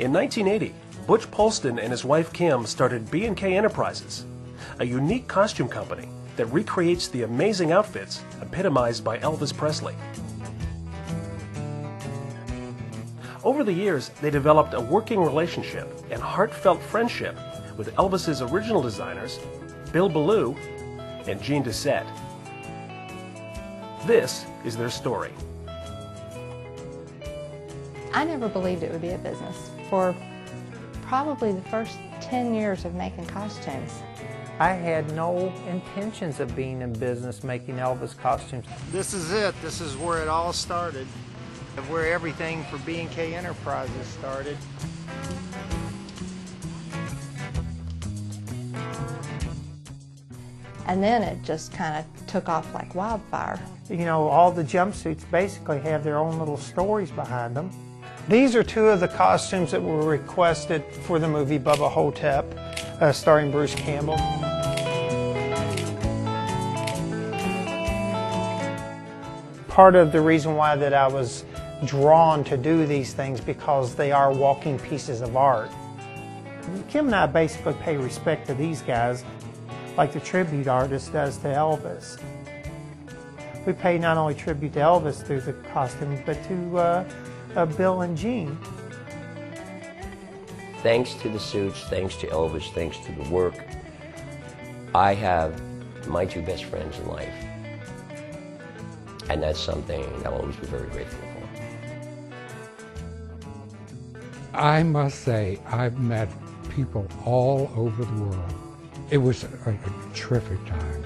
In 1980, Butch Polston and his wife Kim started B&K Enterprises, a unique costume company that recreates the amazing outfits epitomized by Elvis Presley. Over the years, they developed a working relationship and heartfelt friendship with Elvis's original designers, Bill Belew and Gene Doucette. This is their story. I never believed it would be a business for probably the first 10 years of making costumes. I had no intentions of being in business making Elvis costumes. This is it. This is where it all started. Where everything for B&K Enterprises started. And then it just kind of took off like wildfire. You know, all the jumpsuits basically have their own little stories behind them. These are two of the costumes that were requested for the movie Bubba Ho-Tep, uh, starring Bruce Campbell. Part of the reason why that I was drawn to do these things because they are walking pieces of art. Kim and I basically pay respect to these guys like the tribute artist does to Elvis. We pay not only tribute to Elvis through the costumes, but to uh, uh, Bill and Gene. Thanks to the suits, thanks to Elvis, thanks to the work, I have my two best friends in life. And that's something I'll always be very grateful for. I must say, I've met people all over the world. It was a, a terrific time.